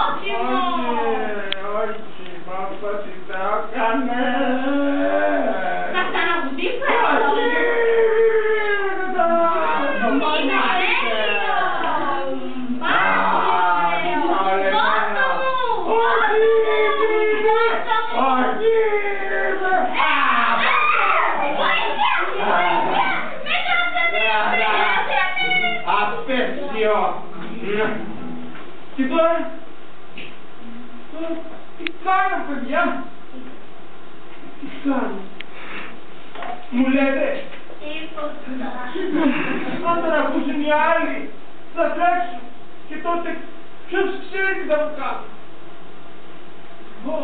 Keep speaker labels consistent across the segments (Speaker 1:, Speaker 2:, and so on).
Speaker 1: Οξύμο!
Speaker 2: Όχι, πάπα, τι τα έκανε.
Speaker 1: Θα ξαναγουδήσω.
Speaker 2: Όχι,
Speaker 1: Είναι τέλειο! Πάμε! Δώστο μου! Δώστο μου!
Speaker 2: Απέσιο! Και τώρα, τώρα, τι κάνω παιδιά, τι κάνω, μου λέτε, αν τον ακούσουν οι άλλοι, θα τρέξουν και τότε ποιος ξέρει τι θα μου κάνω. Ω,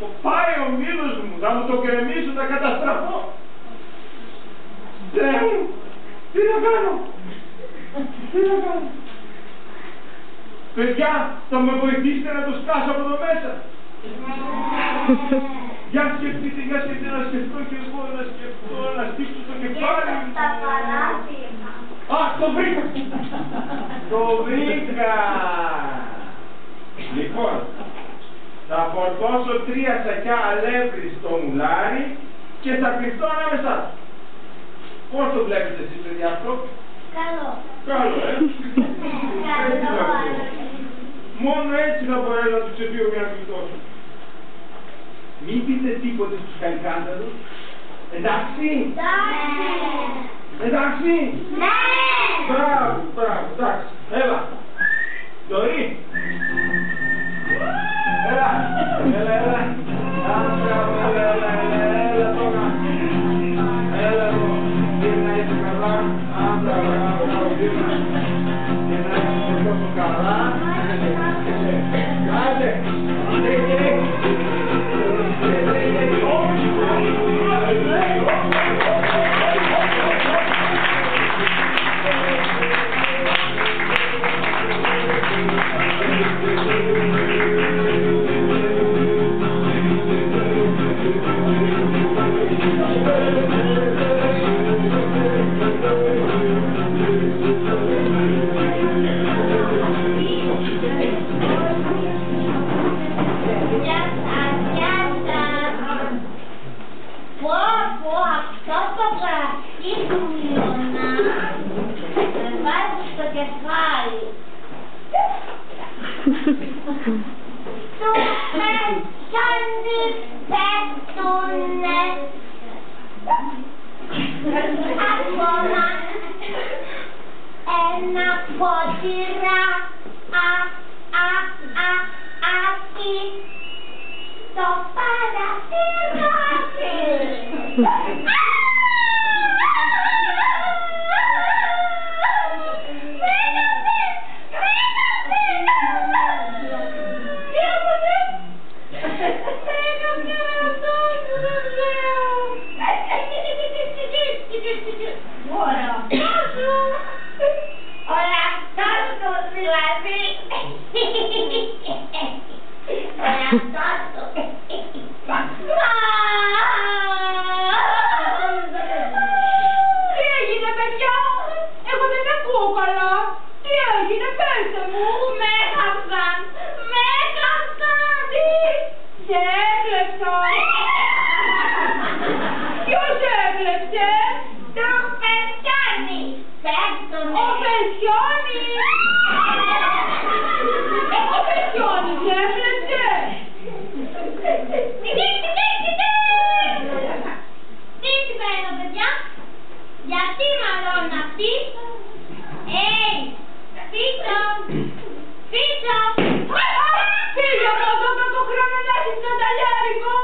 Speaker 2: Το πάει ο μήλος μου, θα μου το κρεμίσω, θα καταστραφώ. Θεέ μου, τι να κάνω, τι να κάνω; Παιδιά, θα με βοηθήσετε να το σκάσω από εδώ μέσα. Για σκεφτείτε, για σκεφτείτε, να σκεφτώ και εγώ, να σκεφτώ, να στήξω το κεφάλι μου. Α, το βρήκα! το βρήκα! Λοιπόν, θα φορτώσω τρία σακιά αλεύρι στο μουλάρι και θα κρυφτώ ανάμεσά τους. Πώς το βλέπετε εσείς παιδιά αυτό;
Speaker 3: Καλό.
Speaker 2: Καλό, ε! Έτσι θα
Speaker 3: Καλό.
Speaker 2: πω. Μόνο έτσι θα μπορέσω να τους ξεφύγω για να κρυφτώσω. Μην πείτε τίποτε στους καλικάνταρους. Εντάξει! Εντάξει! Μπράβο, μπράβο, εντάξει. Έλα. Δωρή. Έλα, έλα, έλα. Α, μπράβο, έλα, έλα, έλα, έλα, τώρα. Έλα εδώ. Γύρνα, είσαι καλά. Α, μπράβο, μπράβο, μπράβο, γύρνα. Γύρνα,
Speaker 3: αυτό το γραφείο του Ιωνά με βάζεις στο κεφάλι. Του μεσάνι πέτουνε ακόμα ένα ποτηρά α, α, α, άκι στο παραθυράκι.
Speaker 2: έκλεψα. Ποιος έκλεψε. Το Φεσιόνι. Ο Φεσιόνι. Ο Φεσιόνι έκλεψε. Τι συμβαίνει
Speaker 1: παιδιά; Γιατί μαλώνουν αυτοί; Ει, πίσω. Πίσω. Πίσω από εδώ
Speaker 3: το χρόνο es un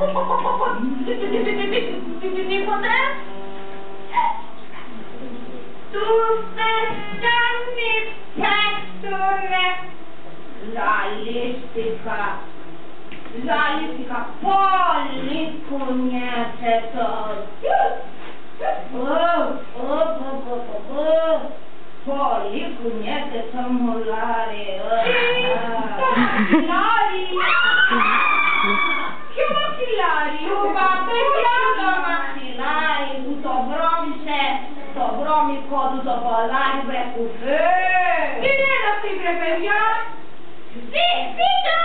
Speaker 3: Tu stai pettor! L'alistica, l'alistica La tot! Oh, oh, oh, oh, oh, oh! Polliconiate tamollare! Eh. Τσούπα, παιδιά το μαχιλάρι που το βρώμισε, το βρώμικο του το κολάρι βρε κουφέ. Τι είναι αυτή βρε παιδιά; Τι, τι το